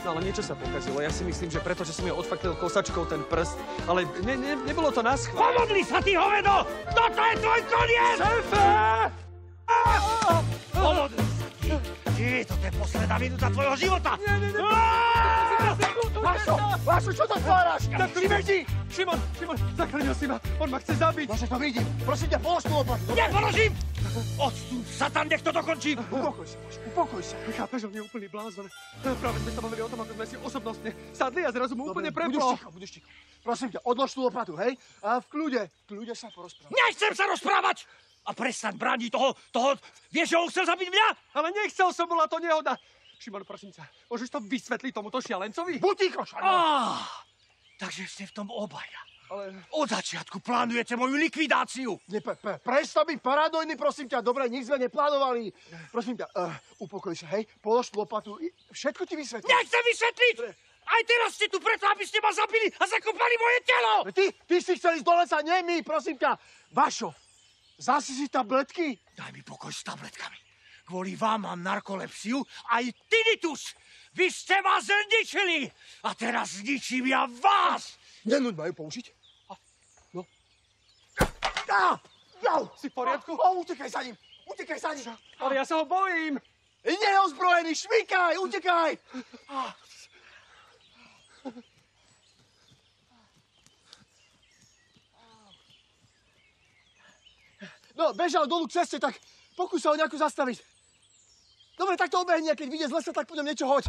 No ale niečo sa pokazilo. Ja si myslím, že preto, že som ju odfaklil kosačkou ten prst, ale ne, ne, nebolo to nás. Pomodli sa, ty hovedo! Toto je tvoj koniec! Šéfe! Pomodli sa, ty! Ty, toto je posledná minúta tvojho života! Nie, nie, nie. Vašo, Vašo, čo to stváraš? Vybeží! Šimon, Šimon, zachránil si ma. On ma chce zabiť. Vašo, to vidím. Prosím ťa, polož tú lopatu. Nepoložím! Odstúp, satan, nech to dokončím! Upokoj sa, Vašo, upokoj sa. Chápeš, on je úplný blázon. Práve sme sa bavili o tom, ako sme si osobnostne sadli a zrazu mu úplne Dobre, budeš preplo. ticho, budeš ticho. Prosím ťa, odlož tú lopatu, hej? A v kľude, v kľude sa porozprávať. Nechcem sa rozprávať! A prestaň brániť toho, toho... Vieš, že on chcel zabiť mňa? Ale nechcel som, bola to nehoda. Šimon, prosím ťa, môžeš to vysvetliť tomuto šialencovi? Buď ticho, takže ste v tom obaja. Ale Od začiatku plánujete moju likvidáciu. Ne, pre, pre, prestaň byť paradojný, prosím ťa. Dobre, nič sme neplánovali. Prosím ťa, uh, upokoj sa, hej? Polož lopatu. Všetko ti vysvetlím. Nechcem vysvetliť! Aj teraz ste tu preto, aby ste ma zabili a zakopali moje telo! Ty, ty si chcel ísť do lesa, nie my, prosím ťa. Vašo, zasi si tabletky? Daj mi pokoj s tabletkami. Kvôli vám mám narkolepsiu aj tinnitus. Vy ste ma zničili a teraz zničím ja vás! Nenúď ma ju použiť. No. Á, jau, si v poriadku? O, utekaj za ním, utekaj za ním. Ale ja sa ho bojím. Neozbrojený, šmykaj, utekaj. Á. No, bežal dolu k ceste, tak pokús sa ho nejako zastaviť. Dobre, tak to obehni a keď vyjde z lesa, tak po ňom niečo hoď.